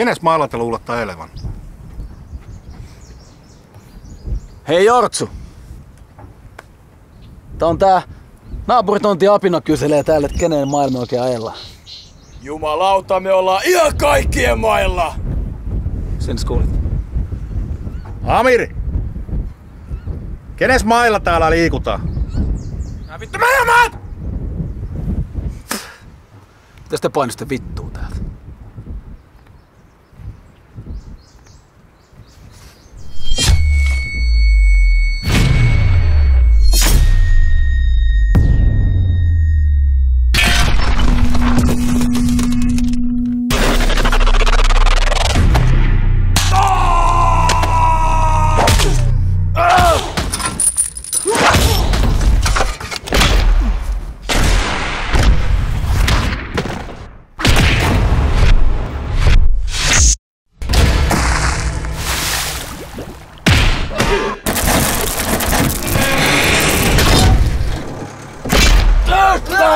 Kenes mailla te luulette elevan? Hei Jortsu. Tää on tää naapuritonti Apino kyselee täällä, että kenen maailma oikein ajellaan. Jumalauta, me ollaan ihan kaikkien mailla! Sen kuulit. Amiri! Kenes mailla täällä liikutaan? Nää vittu meidän Tästä te painitte vittuun täältä?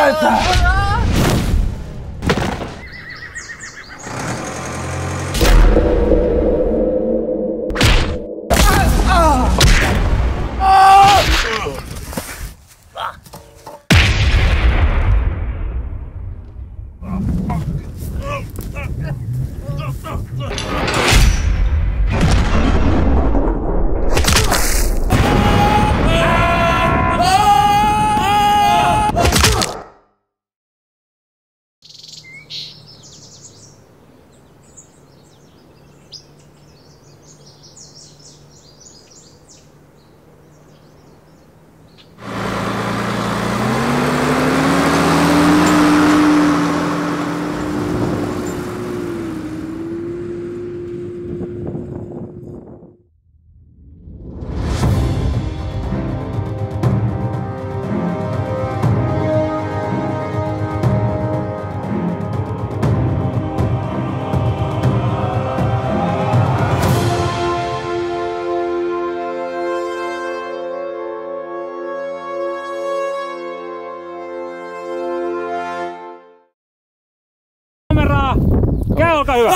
还在 kameraa! Käy, olkaa hyvä!